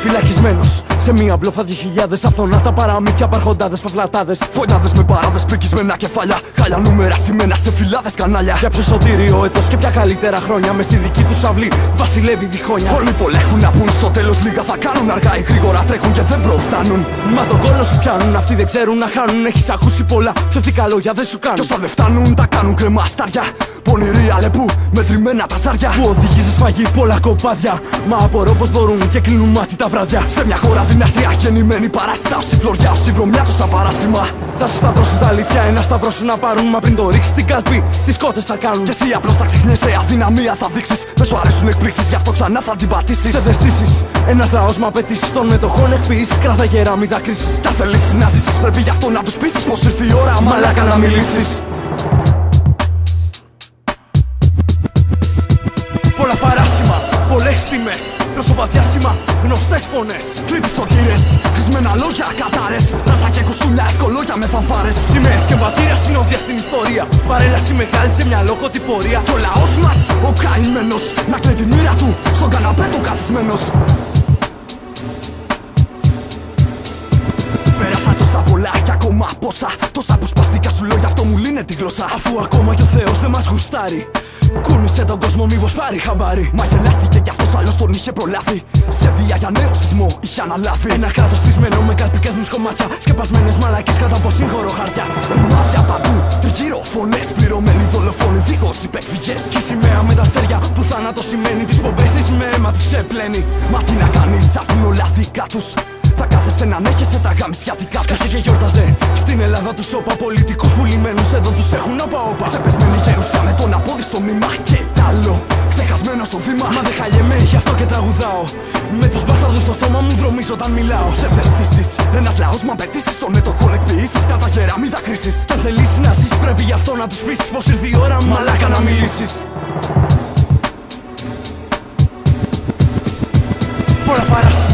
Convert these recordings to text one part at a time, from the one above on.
φυλακισμένος. Σε μία μπλόφα χιλιάδες αυθονάτα παραμύθια, παρχοντάδε, φαυλατάδες. Φωνιάδες με παράδες, πρικισμένα κεφάλια. Χάλια νούμερα στημένα σε φυλάδες κανάλια. Για ποιο σωτήριο έτος και πια καλύτερα χρόνια. Μες στη δική τους αυλή βασιλεύει διχόνια. Όλοι πολέχουν να πούν στο τέλος λίγα θα κάνουν. Αργά ή γρήγορα τρέχουν και δεν προφτάνουν. Μα τον κόλλο σου πιάνουν, αυτοί δεν ξέρουν να χάνουν. Έχεις ακούσει πολλά, ψευτικά λόγια δεν σου κάνουν. Κι όσα δεν φτάνουν, τα κάνουν κρεμάσταρια. Πονηρή αλεπού, μετρημένα τα ζάρια. Που οδηγεί σε σφαγή πολλά κοπάδια. Μα απορώ πως μπορούν και κλείνουν μάτι τα βράδια. Σε μια χώρα δυναστεία γεννημένη παράσιτα. Όσοι φλωριά, όσοι βρωμιά του σαν παράσημα. Θα σου σταυρώσουν τα αλήθεια, ένα σταυρό σου να πάρουν. Μα πριν το ρίξεις την κάλπη, τις κότες θα κάνουν. Και εσύ απλώς τα ξεχνιέσαι, αδυναμία θα δείξεις. Δεν σου αρέσουν εκπλήξεις, γι' αυτό ξανά θα την πατήσεις. Σε δεστήσεις, ένας λαός με απαιτήσεις των μετοχών εκποιήσει. Κράτα γερά, μην τα κρίσει. Τα θελήσει να ζήσεις, πρέπει γι' αυτό να τους πείσεις πως ήρθε η ώρα, μαλάκα να μιλήσεις. Πολλά παράσημα, πολλές τιμές. Πρόσωπα διάσημα, γνωστές φωνές. Κλειτισοκύρε, χρησμένα λόγια, κατάρε. Ράσα και κουστούμια, ευκολόγια με φανφάρες. Σημαίες και μπατήρια συνόδια στην ιστορία. Παρέλαση μεγάλη σε μια λόγω πορεία. Και ο λαός μας, ο καημένο, να κλαίει τη μοίρα του στον καναπέ του καθισμένος. Ακόμα πόσα. Τόσα που σπαστικά σου λέω γι' αυτό μου λύνε τη γλώσσα. Αφού ακόμα κι ο Θεός δεν μας γουστάρει. Κούνησε τον κόσμο, μήπως πάρει χαμπάρι. Μα γελάστηκε κι αυτός άλλος τον είχε προλάβει. Σχεδία για νέο σεισμό είχε αναλάβει. Ένα κράτος θυσμένο με καλπικέ κομμάτια. Σκεπασμένες μαλακές κατά από σύγχωρο χαρτιά. Ρημάδια παντού, τριγύρω φωνές. Πληρωμένοι δολοφόνοι, δίχως υπεκφυγές. Και η σημαία με τα αστέρια που θάνατο σημαίνει. Τις πομπές της με αίμα τη έπλαινει. Μα τι να κάνεις, αφήνω όλα δικά του. Θα κάθεσαι να ανέχεσαι τα γαμισιάτικα τους Σκάσε και γιόρταζε. Στην Ελλάδα τους σώπα πολιτικούς πουλημένους. Εδώ τους έχουν όπα όπα. Ξεπεσμένη γερουσιά με τον απόδιστο μήμα. Και τ' άλλο Ξεχασμένο στο βήμα. Μα δεν χαλιέμαι, γι' αυτό και τραγουδάω. Με τους μπάσταρδους στο στόμα μου δρομίζω όταν μιλάω. Ψευδεστήσεις, ένας λαός με απαιτήσεις. Των μετοχών εκποιήσεις, κατά γερά μη δακρύσεις. Αν θελήσεις να ζεις πρέπει γι' αυτό να τους πείσεις Πως ήρθε η ώρα μαλάκα να μιλήσεις. Πολλά παράσημα,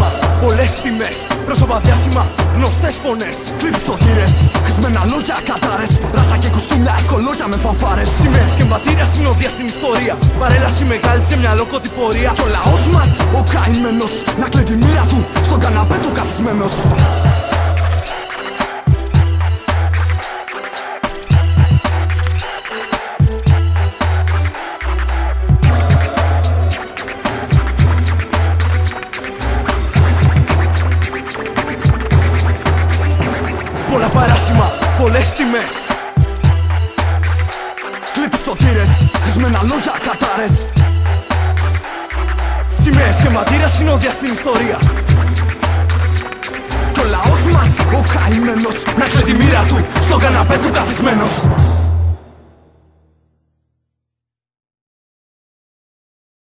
πολλές τιμές Πρόσωπα διάσημα, γνωστές φωνές. Κλειψοκύρες, χρησμένα λόγια, κατάρες. Ράσα και κουστούμια, ευκολόγια με φανφάρες. Σημαίες και μπατήρια συνόδια στην ιστορία. Παρέλαση μεγάλη σε μια λοκότη πορεία Κι ο λαός μας, ο καημένος Να κλαίει τη μοίρα του, στον καναπέ του καθισμένος πολλές τιμές. Κλειψοκύρες, χρησμένα λόγια, κατάρες. Σημαίες και ματήρα συνόδια στην ιστορία. Κι ο λαός μας, ο καημένος Να κλαίει τη μοίρα του, στον καναπέ του καθισμένος